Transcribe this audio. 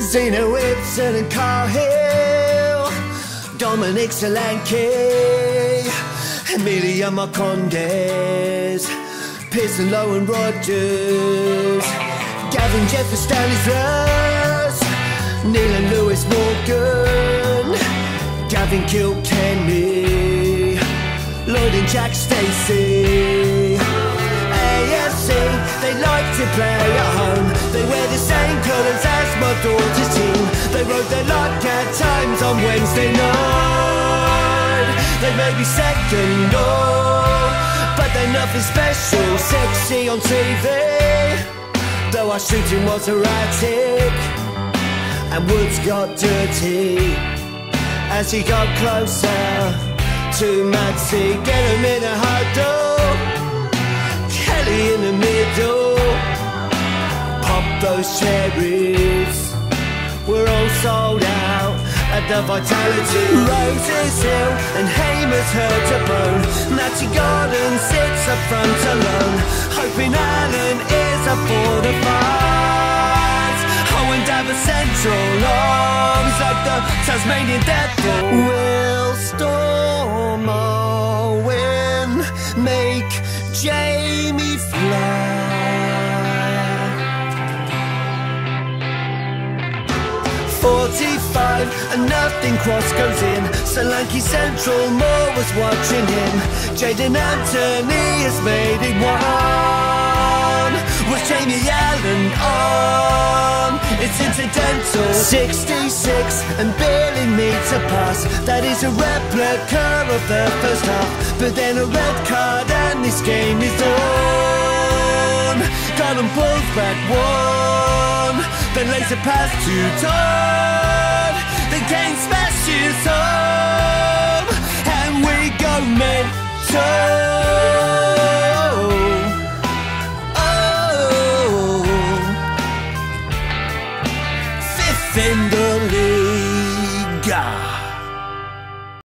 Zeno Whipson and Carl Hill, Dominic Solanke, Emilia Marcondes, Pearson Lowe and Rogers, Gavin Jeffers, Stanley's Russ, Neil and Lewis Morgan, Gavin Kilkenny, Lloyd and Jack Stacey. The same as my daughter's team. They wrote their luck at times on Wednesday night. They may be second, oh, but they're nothing special. Sexy on TV, though our shooting was erratic and Woods got dirty as he got closer to Maxi. Get him in a those cherries. We're all sold out at the Vitality. Roses Hill and Hamer's hurt to bone. Natty Godden sits up front alone. Hoping Alan is up for the fight. Oh, and Davos Central arms like the Tasmanian devil. Will storm our win, make Jamie fly. 45 and nothing cross goes in. Solanke Central, Moore was watching him. Jaidon Anthony has made it one. Was Jamie Allen on? It's incidental. 66 and barely meets a pass. That is a replica of the first half. But then a red card and this game is on. Godden pulls back one then laser past to Tom. The game smashes home, and we go mental. Oh, fifth in the league.